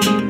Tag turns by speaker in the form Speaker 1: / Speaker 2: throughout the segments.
Speaker 1: entre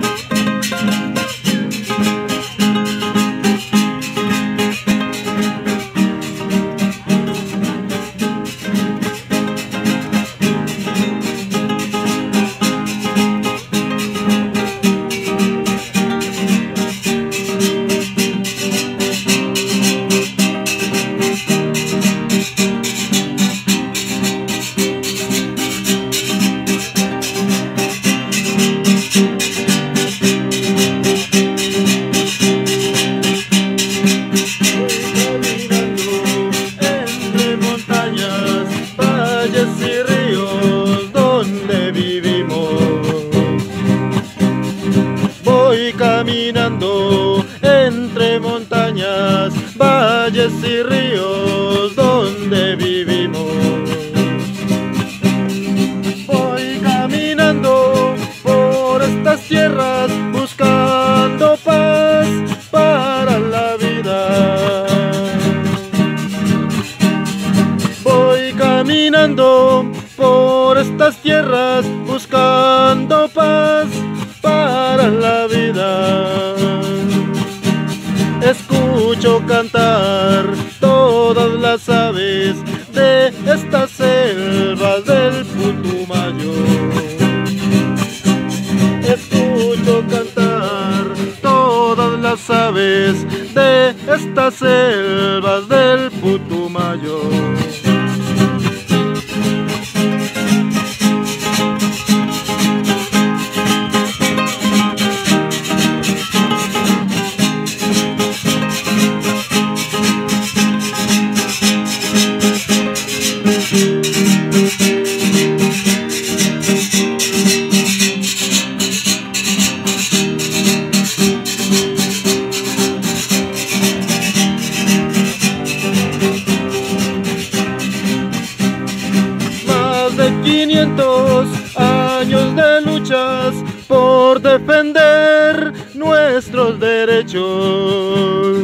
Speaker 1: entre montañas, valles y ríos donde vivimos. Voy caminando por estas tierras buscando paz para la vida. Voy caminando por estas tierras buscando paz para la vida. Las aves de estas selvas del Putumayo. Escucho cantar todas las aves de estas selvas del Putumayo. De 500 años de luchas por defender nuestros derechos.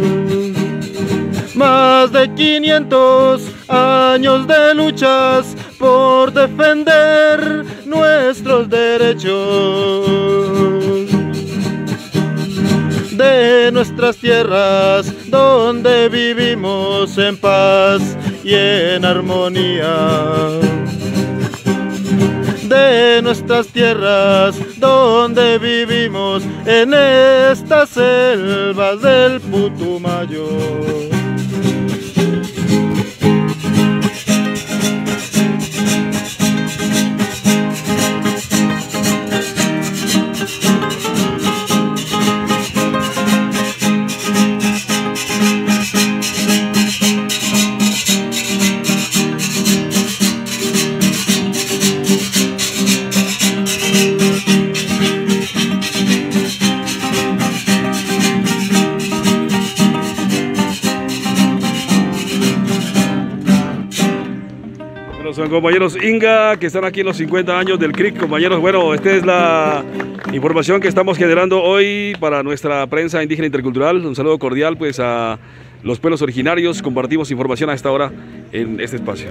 Speaker 1: Más de 500 años de luchas por defender nuestros derechos de nuestras tierras donde vivimos en paz y en armonía. De nuestras tierras donde vivimos en estas selvas del Putumayo.
Speaker 2: Son compañeros Inga que están aquí en los 50 años del CRIC. Compañeros, bueno, esta es la información que estamos generando hoy para nuestra prensa indígena intercultural. Un saludo cordial pues a los pueblos originarios. Compartimos información a esta hora en este espacio.